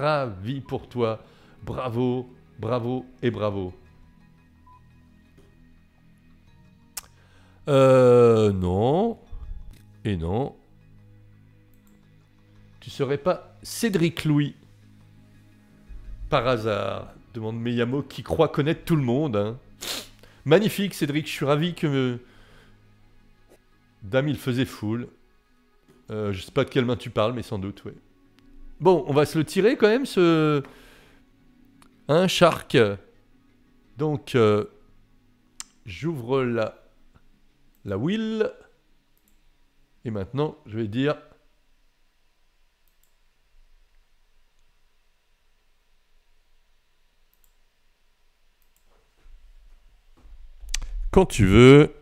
ravi pour toi. Bravo, bravo et bravo. Euh, non. Et non. Tu serais pas Cédric Louis Par hasard, demande Meyamo qui croit connaître tout le monde. hein. Magnifique Cédric, je suis ravi que... Dame, il faisait foule. Euh, je sais pas de quelle main tu parles, mais sans doute, oui. Bon, on va se le tirer quand même, ce... Un shark. Donc, euh, j'ouvre la... La wheel. Et maintenant, je vais dire... Quand tu veux.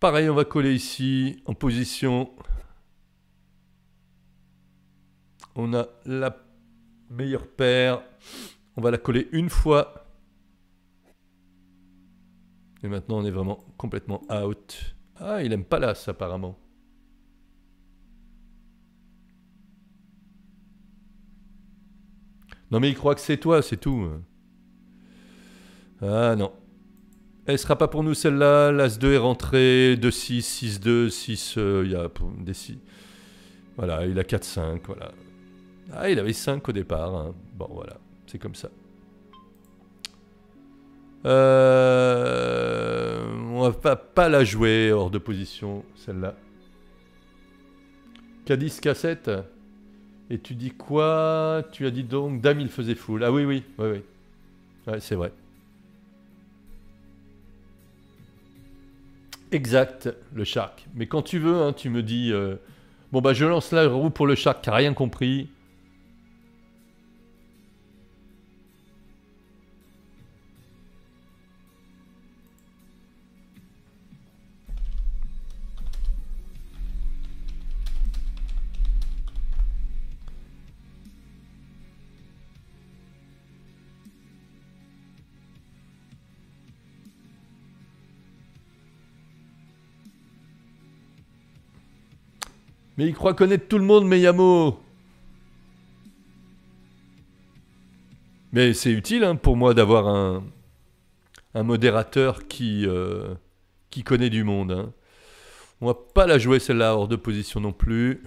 Pareil, on va coller ici en position. On a la meilleure paire. On va la coller une fois. Et maintenant, on est vraiment complètement out. Ah, il aime pas l'as apparemment. Non mais il croit que c'est toi, c'est tout. Ah non. Elle sera pas pour nous celle-là. L'As 2 est rentré. 2-6, 6-2, 6. euh, Il y a des 6. Voilà, il a 4-5. Voilà. Ah, il avait 5 au départ. hein. Bon, voilà. C'est comme ça. Euh, on va pas, la jouer hors de position, celle-là. K10, K7. Et tu dis quoi? Tu as dit donc Dame, il faisait full. Ah oui, oui, oui, oui. C'est vrai. Exact, le shark. Mais quand tu veux, hein, tu me dis euh, Bon, bah, je lance la roue pour le shark qui a rien compris. Mais il croit connaître tout le monde, Meyamo. Mais c'est utile hein, pour moi d'avoir un, un modérateur qui, euh, qui connaît du monde. hein. On va pas la jouer celle-là hors de position non plus.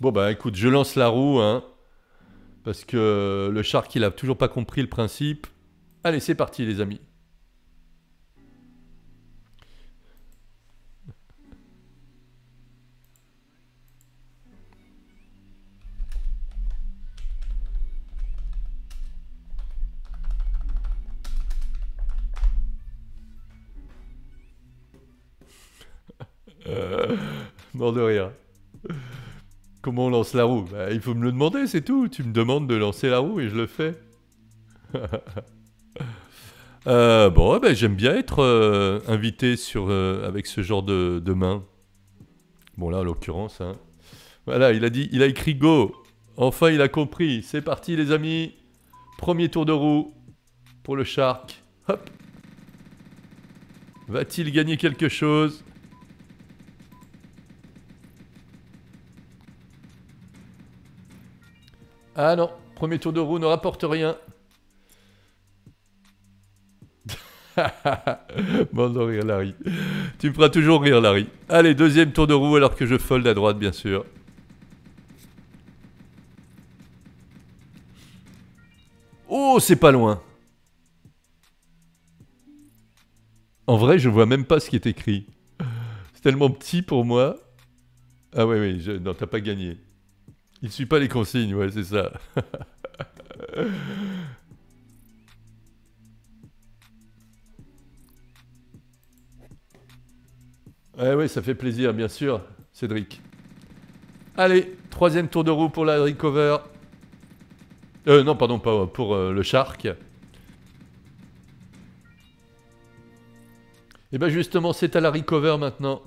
Bon bah écoute, je lance la roue, hein, parce que le shark il a toujours pas compris le principe. Allez, c'est parti les amis. Euh, mort de rire. Comment on lance la roue? Bah, Il faut me le demander, c'est tout. Tu me demandes de lancer la roue et je le fais. Euh, bon, ouais, bah, j'aime bien être euh, invité sur, avec ce genre de, de main. Bon, là, en l'occurrence, hein. voilà, il a dit, il a écrit go. Enfin, il a compris. C'est parti, les amis. Premier tour de roue pour le shark. Hop. Va-t-il gagner quelque chose? Ah non, premier tour de roue ne rapporte rien. bon de rire, Larry. Tu me feras toujours rire, Larry. Allez, deuxième tour de roue alors que je fold à droite, bien sûr. Oh, c'est pas loin. En vrai, je vois même pas ce qui est écrit. C'est tellement petit pour moi. Ah oui, je... non, t'as pas gagné. Il suit pas les consignes, ouais, c'est ça. ouais, ouais, ça fait plaisir, bien sûr, Cédric. Allez, troisième tour de roue pour la recover. Euh, non, pardon, pas pour euh, le shark. Et ben justement, c'est à la recover maintenant.